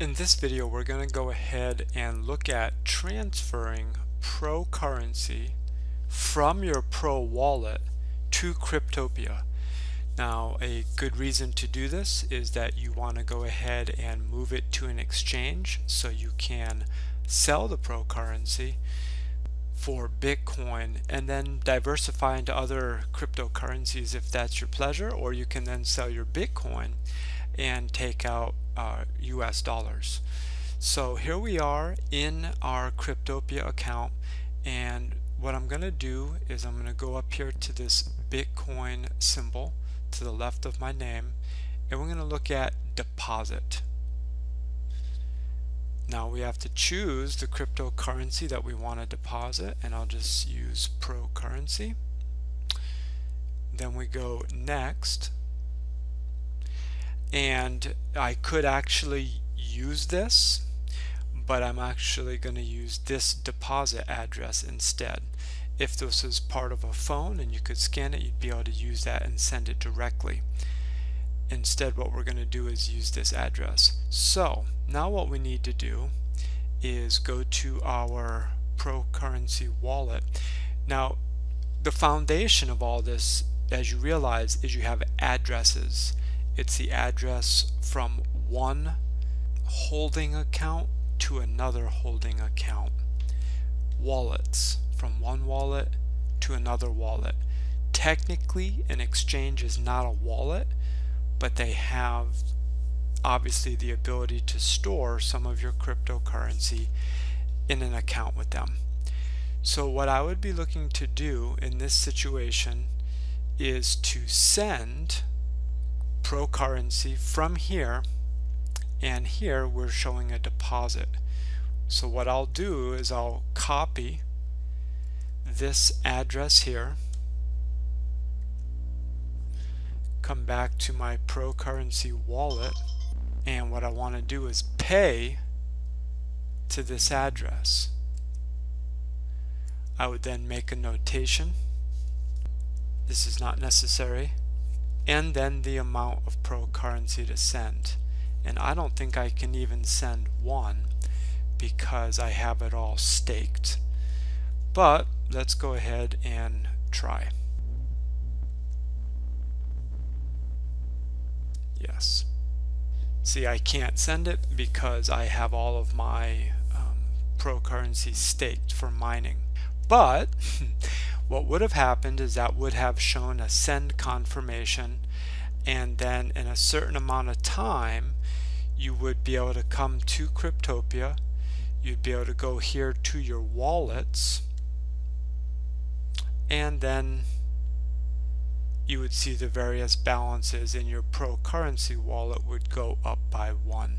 In this video we're going to go ahead and look at transferring Pro currency from your Pro wallet to Cryptopia. Now a good reason to do this is that you want to go ahead and move it to an exchange so you can sell the Pro currency for Bitcoin and then diversify into other cryptocurrencies if that's your pleasure or you can then sell your Bitcoin and take out uh, US dollars. So here we are in our Cryptopia account and what I'm going to do is I'm going to go up here to this Bitcoin symbol to the left of my name and we're going to look at deposit. Now we have to choose the cryptocurrency that we want to deposit and I'll just use Pro currency. Then we go next and I could actually use this but I'm actually going to use this deposit address instead. If this is part of a phone and you could scan it, you'd be able to use that and send it directly. Instead, what we're going to do is use this address. So, now what we need to do is go to our Pro Currency wallet. Now, the foundation of all this, as you realize, is you have addresses. It's the address from one holding account to another holding account. Wallets, from one wallet to another wallet. Technically, an exchange is not a wallet, but they have obviously the ability to store some of your cryptocurrency in an account with them. So what I would be looking to do in this situation is to send pro currency from here and here we're showing a deposit. So what I'll do is I'll copy this address here come back to my pro currency wallet and what I want to do is pay to this address. I would then make a notation. This is not necessary and then the amount of pro currency to send. And I don't think I can even send one because I have it all staked. But let's go ahead and try. Yes. See I can't send it because I have all of my um, pro currency staked for mining. But what would have happened is that would have shown a send confirmation and then in a certain amount of time you would be able to come to Cryptopia. You'd be able to go here to your wallets and then you would see the various balances in your pro currency wallet would go up by one